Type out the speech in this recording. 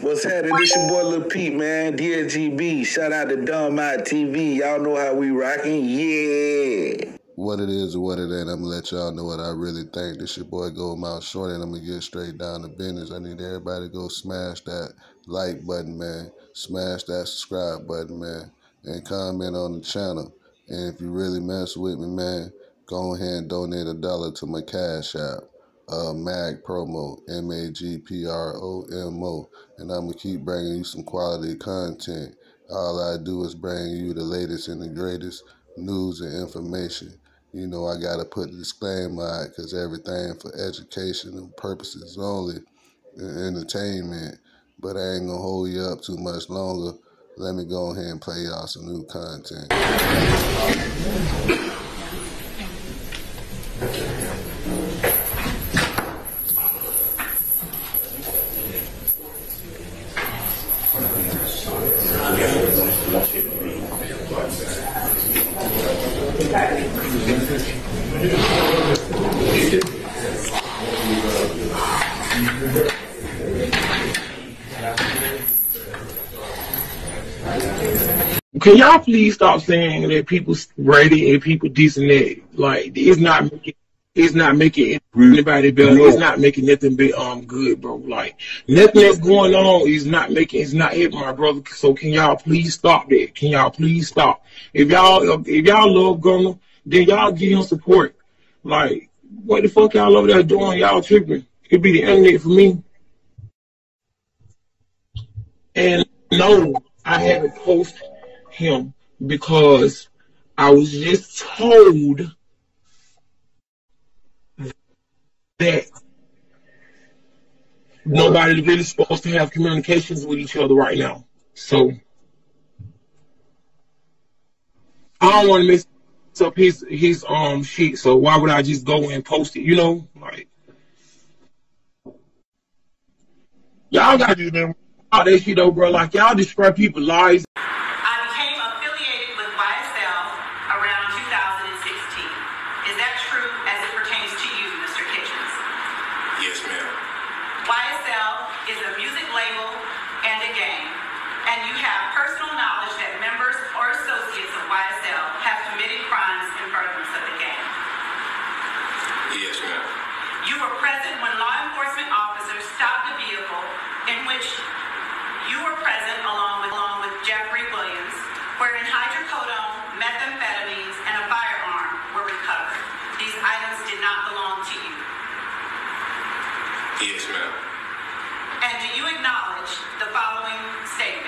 What's happening? This your boy Lil Pete, man. DSGB. Shout out to Dumb Out TV. Y'all know how we rocking. Yeah. What it is what it ain't, I'm gonna let y'all know what I really think. This your boy Gold Mouth Short, and I'm gonna get straight down to business. I need everybody to go smash that like button, man. Smash that subscribe button, man. And comment on the channel. And if you really mess with me, man, go ahead and donate a dollar to my cash app. Uh, MAG promo, M A G P R O M O, and I'm gonna keep bringing you some quality content. All I do is bring you the latest and the greatest news and information. You know, I gotta put the disclaimer out because everything for educational purposes only, entertainment. But I ain't gonna hold you up too much longer. Let me go ahead and play y'all some new content. Can y'all please stop saying that people's ready and people decent like it's not making it's not making anybody better. It's not making nothing but um good, bro. Like nothing that's going on is not making it's not it, my brother. So can y'all please stop that? Can y'all please stop? If y'all if y'all love Gunna, then y'all give him support. Like what the fuck y'all over there doing? Y'all tripping. It'd be the internet for me. And no, I haven't posted him because I was just told that nobody really supposed to have communications with each other right now. So I don't want to mess up his his um shit. So why would I just go and post it? You know, like y'all got to do all that shit though, bro. Like y'all describe people lies. I became affiliated with YSL around 2016. Is that true as it pertains to you, Mr. Kitchens? Yes, ma'am. YSL is a music label and a game, and you have personal knowledge that members or associates of YSL have committed crimes in furtherance of the game. Yes, ma'am. You were present when law enforcement officers stopped a vehicle in which you were present along with, along with Jeffery Williams, wherein hydrocodone, methamphetamines, and a firearm were recovered. These items did not belong. Yes, ma'am. And do you acknowledge the following statement?